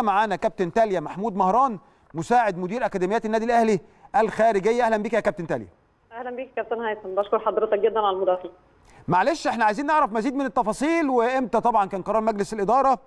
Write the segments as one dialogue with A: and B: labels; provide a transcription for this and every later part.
A: معانا كابتن تاليا محمود مهران مساعد مدير أكاديميات النادي الأهلي الخارجية. أهلا بك يا كابتن تاليا.
B: أهلا بيك كابتن هيثم. بشكر حضرتك جدا على المداخلة.
A: معلش إحنا عايزين نعرف مزيد من التفاصيل. وإمتى طبعا كان قرار مجلس الإدارة؟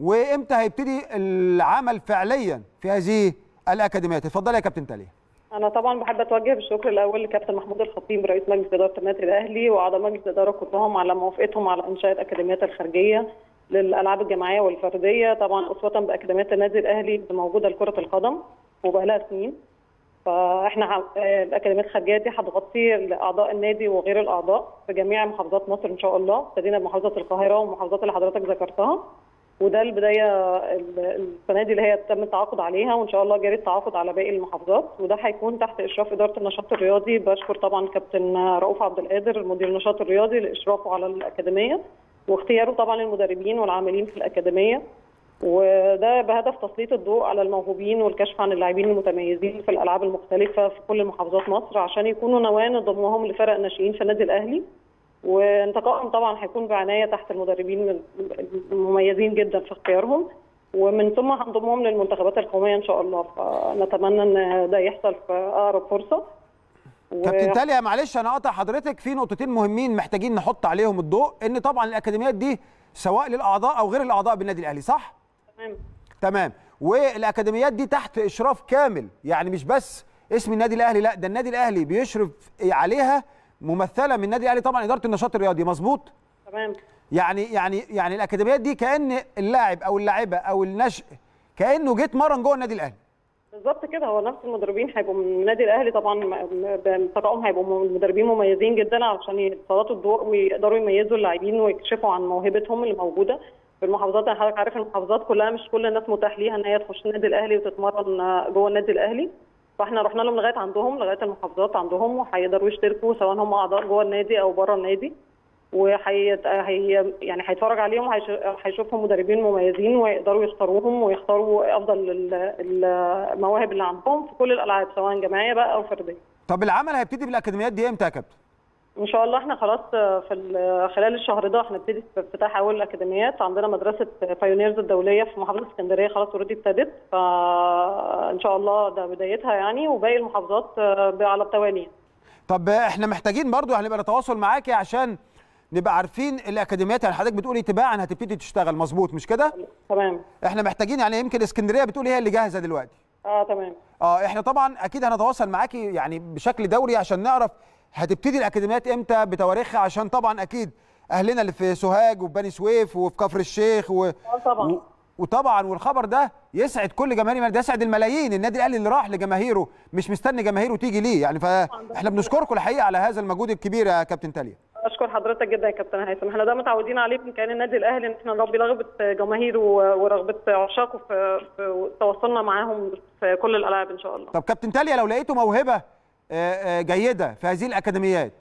A: وإمتى هيبتدي العمل فعليا في هذه الاكاديميات اتفضلي يا كابتن تاليا.
B: أنا طبعا بحب أتوجه بالشكر الأول لكابتن محمود الخطيب رئيس مجلس إدارة النادي الأهلي وأعضاء مجلس الإدارة كلهم على موافقتهم على إنشاء الأكاديميات الخارجية. للألعاب الجماعية والفردية. طبعا أسوة باكاديميات النادي الأهلي موجودة لكرة القدم وبقى لها سنين. فإحنا آه، الاكاديميات الخارجية دي هتغطي اعضاء النادي وغير الأعضاء في جميع محافظات مصر إن شاء الله. ابتدينا بمحافظه القاهرة والمحافظات اللي حضرتك ذكرتها. وده البداية ال- السنة دي اللي هي تم التعاقد عليها. وإن شاء الله جاري التعاقد على باقي المحافظات. وده هيكون تحت إشراف إدارة النشاط الرياضي. بشكر طبعا كابتن رؤوف عبد القادر مدير النشاط الرياضي لإشرافه على الأكاديمية. واختياره طبعا المدربين والعاملين في الأكاديمية وده بهدف تسليط الضوء على الموهوبين والكشف عن اللاعبين المتميزين في الألعاب المختلفة في كل محافظات مصر عشان يكونوا نواه نضمهم لفرق الناشئين في النادي الأهلي. وانتقائهم طبعا هيكون بعناية تحت المدربين المميزين جدا في اختيارهم ومن ثم هنضمهم للمنتخبات القومية إن شاء الله. فنتمنى إن ده يحصل في أقرب فرصة. و-
A: كابتن تاليا معلش أنا قاطع حضرتك. في نقطتين مهمين محتاجين نحط عليهم الضوء. إن طبعا الأكاديميات دي سواء للأعضاء أو غير الأعضاء بالنادي الأهلي صح؟
B: تمام.
A: تمام. والأكاديميات دي تحت إشراف كامل. يعني مش بس اسم النادي الأهلي لا ده النادي الأهلي بيشرف عليها ممثلة من النادي الأهلي طبعا إدارة النشاط الرياضي. مظبوط؟
B: تمام.
A: يعني يعني يعني الأكاديميات دي كأن اللاعب أو اللاعبه أو النشء كأنه جه اتمرن جوه النادي الأهلي.
B: بالظبط كده. هو نفس المدربين هيبقوا من النادي الأهلي طبعا بانتقائهم هيبقوا مدربين مميزين جدا علشان يسلطوا الضوء ويقدروا يميزوا اللاعبين ويكشفوا عن موهبتهم اللي موجودة في المحافظات. أنا حضرتك عارف المحافظات كلها مش كل الناس متاح ليها إن هي تخش النادي الأهلي وتتمرن جوه النادي الأهلي. فإحنا رحنا لهم لغاية عندهم لغاية المحافظات عندهم وهيقدروا يشتركوا سواء هم أعضاء جوه النادي أو بره النادي. وهي هي يعني هيتفرج عليهم وهيشوفهم مدربين مميزين ويقدروا يختاروهم ويختاروا أفضل ال- المواهب اللي عندهم في كل الألعاب سواء جماعية بقى أو فردية.
A: طب العمل هيبتدي بالاكاديميات دي إمتى يا كابتن
B: إن شاء الله إحنا خلاص في ال- خلال الشهر ده هنبتدي في افتتاح أول الأكاديميات عندنا مدرسة بايونيرز الدولية في محافظة اسكندرية خلاص already ابتدت فان شاء الله ده بدايتها يعني وباقي المحافظات على التوالي.
A: طب إحنا محتاجين برضو هنبقى نتواصل معاكي عشان نبقى عارفين الأكاديميات يعني حضرتك بتقولي تباعا هتبتدي تشتغل. مظبوط مش كده؟
B: تمام.
A: إحنا محتاجين يعني يمكن اسكندرية بتقول هي اللي جاهزة دلوقتي.
B: آه تمام.
A: آه إحنا طبعا أكيد هنتواصل معاكي يعني بشكل دوري عشان نعرف هتبتدي الأكاديميات إمتى بتواريخها عشان طبعا أكيد أهلنا اللي في سوهاج وفي بني سويف وفي كفر الشيخ و...
B: آه طبعا.
A: و... وطبعا والخبر ده يسعد كل جماهير ده يسعد الملايين. النادي الأهلي اللي راح لجماهيره مش مستني جماهيره تيجي ليه يعني. فإحنا بنشكركم الحقيقة على هذا المجهود الكبير يا كابتن تاليا.
B: أشكر حضرتك جدا يا كابتن هيثم. إحنا ده متعودين عليه من كيان النادي الأهلي إن إحنا نربي رغبة جماهيره ورغبة عشاقه في, في تواصلنا معاهم في كل الألعاب إن شاء الله.
A: طب كابتن تاليا لو لقيتوا موهبة آه، آه، جيدة في هذه الأكاديميات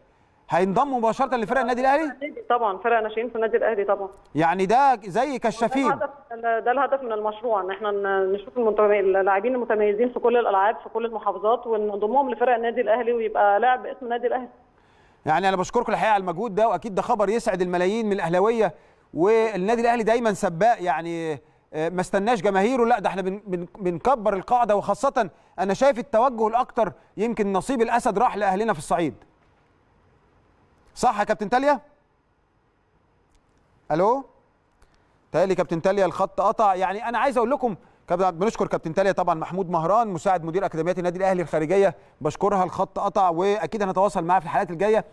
A: هينضموا مباشرة لفرق النادي الأهلي؟
B: طبعا فرق ناشئين في النادي الأهلي طبعا.
A: يعني ده زي
B: ده
A: كشافين
B: الهدف ده الهدف من المشروع إن إحنا نشوف اللاعبين المتميزين في كل الألعاب في كل المحافظات ونضمهم لفرق النادي الأهلي ويبقى لاعب باسم النادي الأهلي.
A: يعني أنا بشكركم الحقيقة على المجهود ده وأكيد ده خبر يسعد الملايين من الأهلاوية. والنادي الأهلي دايما سباق يعني آه، ما استناش جماهيره. لا ده إحنا بن- بن- بنكبر القاعدة. وخاصة أنا شايف التوجه الأكتر يمكن نصيب الأسد راح لأهلنا في الصعيد. صح يا كابتن تاليا؟ ألو؟ تالي كابتن تاليا الخط قطع. يعني أنا عايز أقول لكم كابتن- بنشكر كابتن تاليا طبعا محمود مهران مساعد مدير اكاديميات النادي الأهلي الخارجية بشكرها الخط قطع وأكيد هنتواصل معاها في الحلقات الجاية.